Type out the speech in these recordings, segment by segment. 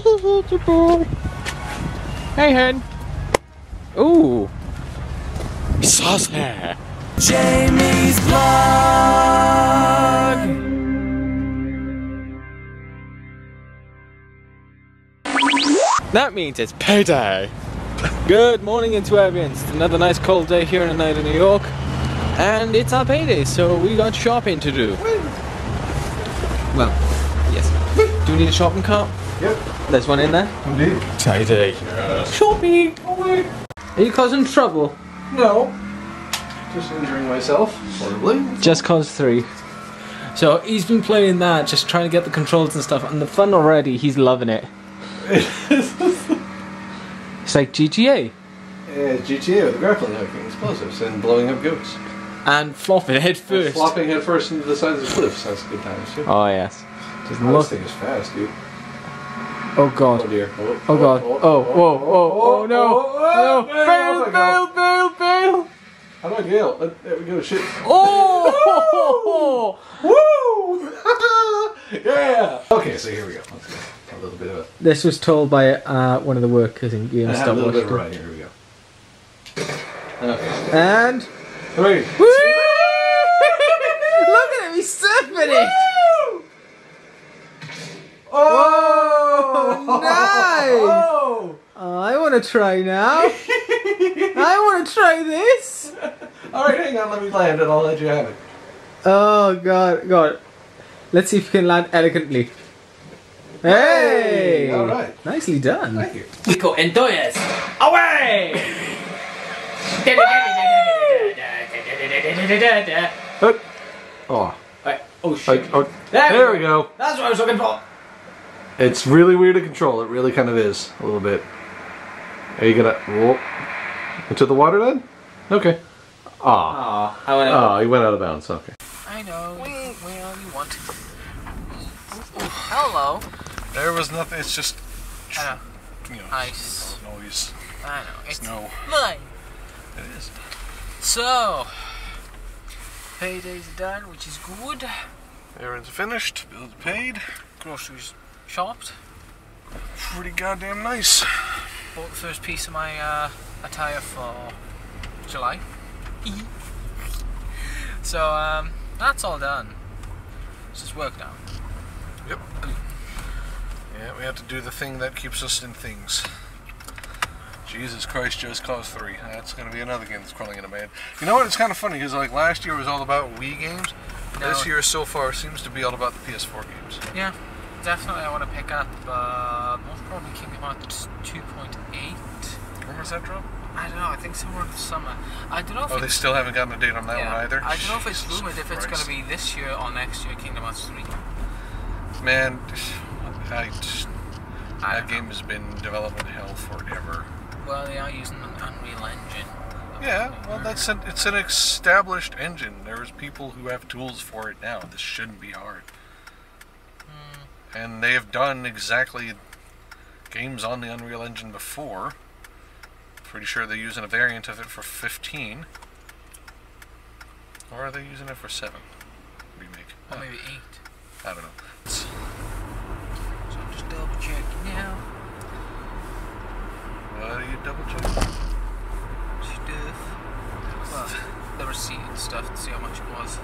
hey, hen. Ooh. Saucer. Jamie's blog. That means it's payday. Good morning, Intuivians. It's another nice cold day here in the night in New York. And it's our payday, so we got shopping to do. Well, yes. Do we need a shopping cart? Yep, There's one in there. indeed. Tidy. Shopping. Are you causing trouble? No. Just injuring myself. Horribly. Just Cause three. So he's been playing that, just trying to get the controls and stuff, and the fun already, he's loving it. It's like GTA. Yeah, GTA with grappling hooking explosives and blowing up goats. And flopping head first. Flopping head first into the sides of cliffs. That's a good times too. Oh yes. Just this look. thing is fast, dude. Oh Oh god. dear. Oh god. Oh, oh, oh, oh no. oh, No. bail, Bail, bail, bail. How do I bail? There we go. Shit. Oh! Woo! yeah. Okay, so here we go. Let's go. A little bit of a. This was told by uh, one of the workers in have a little bit of a Washington. Here we go. Okay. And Three. Woo! Look at him, he's surfing it. Oh! Nice! Oh! oh I want to try now. I want to try this. All right, hang on. Let me land it. I'll let you have it. Oh god, god. Let's see if you can land elegantly. Hey! All right. Nicely done. Thank you. Pico entonces, away! Oh. Right, Oh Oh, shit. oh, There there we go. That's what I was looking for. It's really weird to control. It really kind of is a little bit. Are you gonna whoop into the water then? Okay. Ah. Oh, I went Oh, he went out of bounds. Okay. I know. You, well, you want. Hello. There was nothing. It's just I know. you know Ice. noise. I know. It's No, mine. it is. So, payday's done, which is good. Errands finished. Bills paid. Groceries shopped. Pretty goddamn nice. Bought the first piece of my uh, attire for July. so, um, that's all done. It's just work now. Yep. Yeah, we have to do the thing that keeps us in things. Jesus Christ, Just Cause 3. That's going to be another game that's crawling in my head. You know what? It's kind of funny because like last year was all about Wii games. This year so far seems to be all about the PS4 games. Yeah, definitely. I want to pick up uh, most probably Kingdom Hearts 2.8. When was that drop? I don't know. I think somewhere in the summer. I don't know if Oh, they still haven't gotten a date on that yeah, one either. I don't know if it's Jesus rumored if it's going to be this year or next year. Kingdom Hearts 3. Man, I just, I that don't know. game has been development hell forever. Well, they are using an Unreal Engine. Yeah, well, that's an, it's an established engine. There's people who have tools for it now. This shouldn't be hard. And they have done exactly games on the Unreal Engine before. Pretty sure they're using a variant of it for 15. Or are they using it for 7? Remake. Or Huh, maybe 8. I don't know. So I'm just double checking now. What are you double checking? Stuff. Well, the receipt and stuff to see how much it was.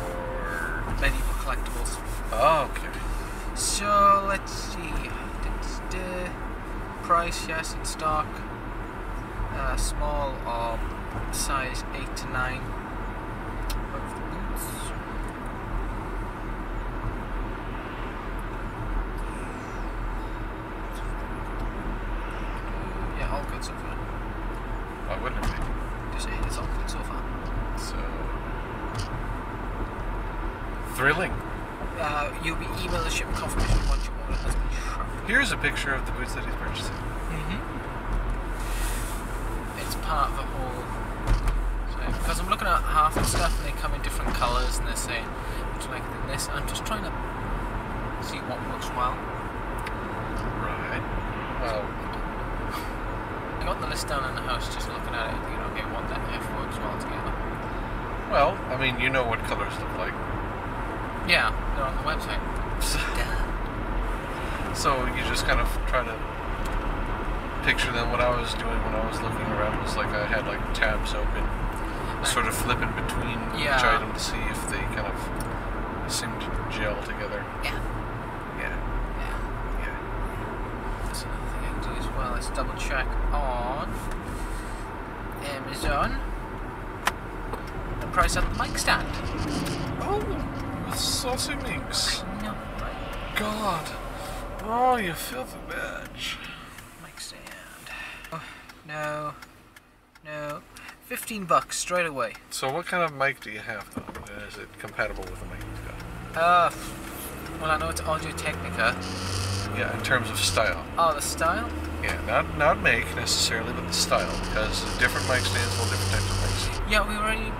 Or... Medieval collectibles. Oh, okay. So let's see. Da-da-da. Price, yes, in stock. Uh, small or size 8 to 9 of the boots. Yeah, all good so far. Why wouldn't it be? Just it's all good so far. So... Thrilling. Uh, you'll be emailed a shipment confirmation once your order. Here's a picture of the boots that he's purchasing. Mm-hmm. It's part of the whole. So, because I'm looking at half the stuff and they come in different colours and they're saying, would you like this? I'm just trying to see what works well. Right. Well, I got the list down in the house just looking at it, you know, okay, what the F works well together. well, I mean, you know what colors look like. Yeah, they're on the website. So you just kind of try to picture them. What I was doing when I was looking around was like I had like tabs open, sort of flipping between each item to see if they kind of seemed to gel together. Yeah. Yeah, Yeah. yeah. That's another thing I can do as well. Let's double check on Amazon the price of the mic stand. Oh, saucy. I know, right? God. Oh, you filthy bitch. Mic stand. Oh, no. No. 15 bucks straight away. So what kind of mic do you have though? Is it compatible with the mic you've got? Uh, well, I know it's Audio Technica. Yeah, in terms of style. Oh, the style? Yeah, not not make necessarily, but the style, because different mic stands hold different types of mics. Yeah, we already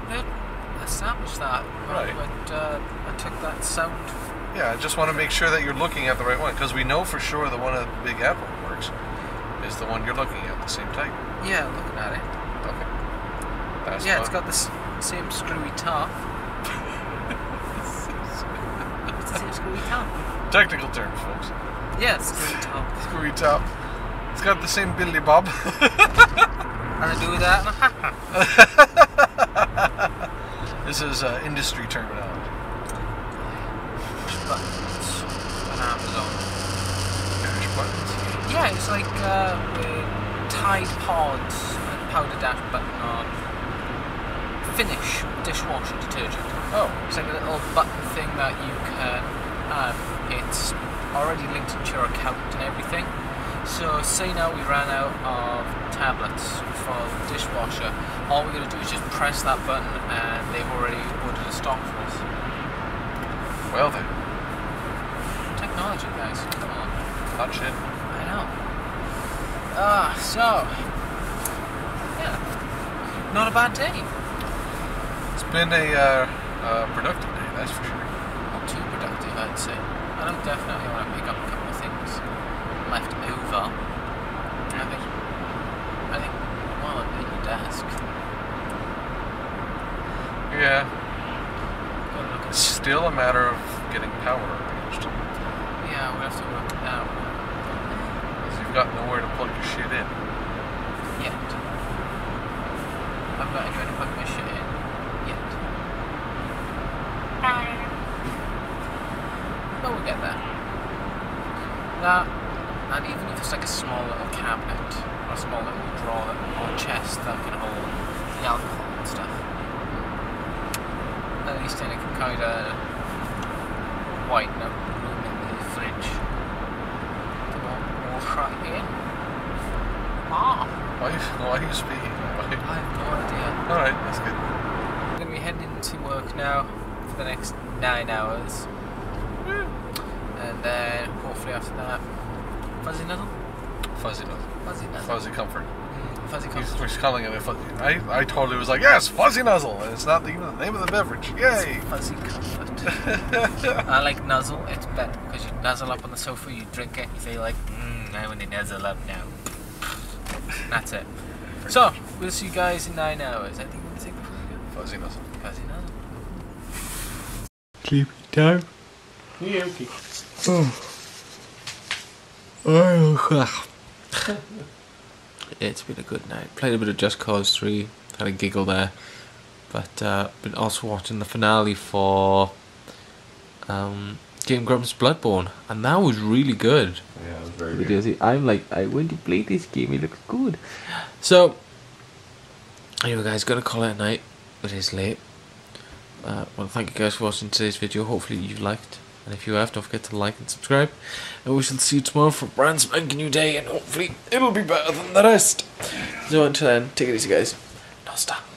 established that. Right. But uh, I took that sound. Yeah, I just want to make sure that you're looking at the right one, because we know for sure the one at Big Apple works is the one you're looking at, the same type. Yeah, looking at it. Okay. That's yeah, it's got the same screwy top. it's the same screwy top. technical terms, folks. Yeah, screwy top. Screwy top. It's got the same Billy Bob. And I do that. this is uh, industry terminology. buttons on Amazon. Dash buttons. Yeah, it's like uh, Tide Pods and Powder Dash button on Finish dishwasher detergent. Oh, It's like a little button thing that you can. Um, it's already linked into your account and everything. So say now we ran out of tablets for the dishwasher. All we gotta do is just press that button, and they've already ordered a stock for us. well then. Technology, guys. Come on. Touch shit. Ah, so. Yeah. Not a bad day. It's been a uh, uh, productive day, that's for sure. Not too productive, I'd say. And I don't definitely want to pick up a couple of things left over. I think. I think. Well, at your desk. Yeah, it's still a matter of getting power arranged. Yeah, we'll have to work it out. Because you've got nowhere to plug your shit in. Yet. I've got anywhere to plug my shit in. Yet. But oh, we'll get there. That, and even if it's like a small little cabinet, or a small little drawer that, or chest that can hold the alcohol and stuff, at least then it can kind of whiten up the room in the fridge. To more, more try in. Ah, Why, why are you speaking that way? I have no idea. Alright, that's good. I'm gonna be heading into work now for the next nine hours. And then hopefully after that, fuzzy nuzzle? Fuzzy nuzzle. Fuzzy nuzzle. Fuzzy comfort. Mm, fuzzy comfort. he's calling it a fuzzy. I, I totally was like, yes, fuzzy nuzzle, and it's not the, even the name of the beverage. Yay! Fuzzy comfort. I like nuzzle. It's better because you nuzzle up on the sofa, you drink it, you feel like, mmm, I want to nuzzle up now. That's it. So, we'll see you guys in nine hours. I think we're going to take before we go. Fuzzy nuzzle. Fuzzy nuzzle. Sleepy time. Yeah, okay. Oh. it's been a good night. Played a bit of Just Cause 3. Had a giggle there. But uh, been also watching the finale for um, Game Grumps Bloodborne. And that was really good. Yeah, it was very Because I'm like, I want to play this game. It looks good. So, anyway, guys, gonna call it a night. But It is late. Uh, well, thank you guys for watching today's video. Hopefully you liked. And if you have, don't forget to like and subscribe. And we shall see you tomorrow for a brand spanking new day. And hopefully it'll be better than the rest. So until then, take it easy, guys. No stop.